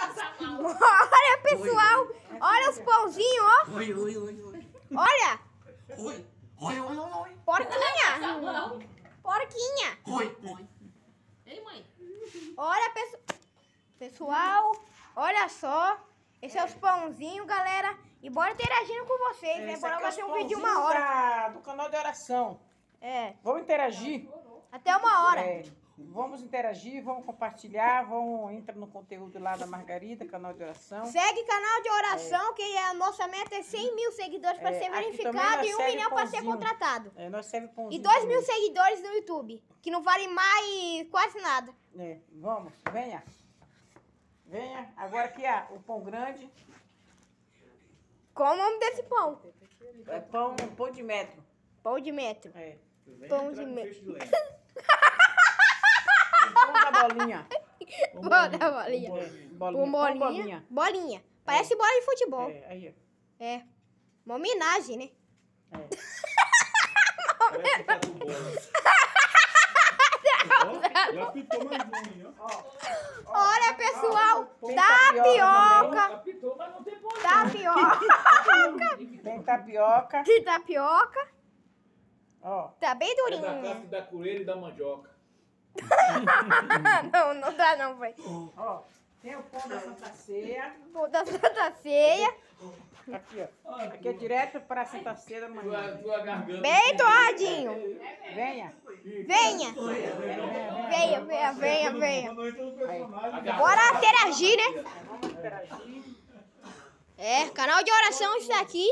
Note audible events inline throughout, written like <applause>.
Olha, pessoal. Olha os pãozinhos, ó. Oi, oi, oi, oi. Olha. Oi, oi, oi, oi, oi. Porquinha. Porquinha. Oi, oi. Ei, mãe. Olha, pesso- pessoal. Olha só. Esse é os pãozinhos, galera. E bora interagindo com vocês, né? Bora é fazer os um vídeo de uma hora. da- do canal de oração. É, Vamos interagir. até uma hora. É, vamos interagir, vamos compartilhar, vamos entrar no conteúdo lá da Margarida, canal de oração. Segue canal de oração, que a nossa meta é 100 mil seguidores para É, ser verificado e um segue milhão para ser contratado. É, nós serve E pãozinho. 2 mil seguidores no YouTube, que não vale mais quase nada. É, vamos, venha. Venha. Agora aqui, ó, o pão grande. Qual o nome desse pão? É pão, pão de metro. Pão de metro. É. Pão de metro. <laughs> Bolinha. <laughs> Da bolinha. É, bolinha. Bolinha. bolinha. Bolinha. Parece bola de futebol. É, aí. É. Uma homenagem, né? É. <laughs> Parece bola. Ó. Olha, pessoal. Tem Tapioca. Apitou, mas não tem bola. <laughs> Tapioca. Tem tapioca. Tapioca. Ó. Tá bem É da durinho. casca da coelha e da mandioca. <laughs> não, não dá não, vai. Ó. Tem o pão da Santa Ceia. Pão da Santa Ceia. Aqui, ó. Aqui é direto para a Santa Ceia da manhã. tua garganta. Bem torradinho. Venha. Venha. Venha, venha, venha, venha. Bora interagir, né? É, canal de oração isso aqui.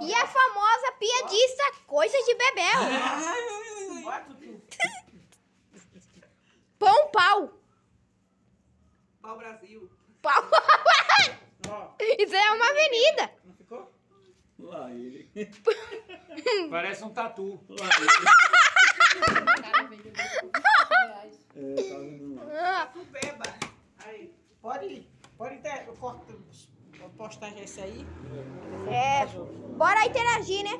E a famosa piadista Coisas de Bebel. Bora, Tutu. Pão pau. Pau Brasil. Pau. <laughs> Isso é uma avenida. Não ficou? Lá ele. <laughs> Parece um tatu. Lá Cara, vendeu reais. ele. É, tá vendo? Ah, Tu beba. Aí. Pode, pode inter... eu corto, vou postar esse aí. É. Bora interagir, né?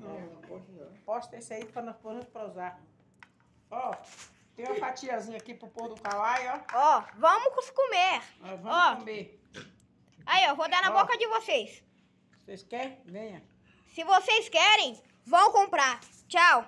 Não, não posso já. Posta esse aí para nós pormos para usar. Ó. Tem uma fatiazinha aqui pro pôr do kawaii, ó. Ó, vamos comer. Nós vamos Ó. comer. Aí, ó, vou dar na Ó. boca de vocês. Vocês querem? Venha. Se vocês querem, vão comprar. Tchau.